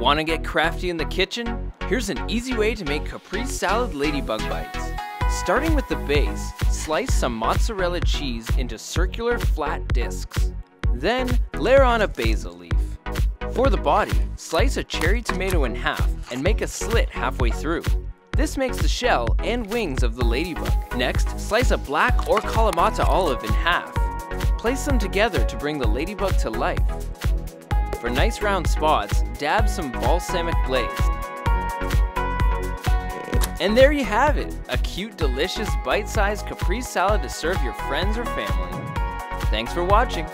Want to get crafty in the kitchen? Here's an easy way to make caprese salad ladybug bites. Starting with the base, slice some mozzarella cheese into circular flat discs. Then, layer on a basil leaf. For the body, slice a cherry tomato in half and make a slit halfway through. This makes the shell and wings of the ladybug. Next, slice a black or Kalamata olive in half. Place them together to bring the ladybug to life. For nice round spots, dab some balsamic glaze. And there you have it, a cute, delicious, bite-sized caprese salad to serve your friends or family. Thanks for watching.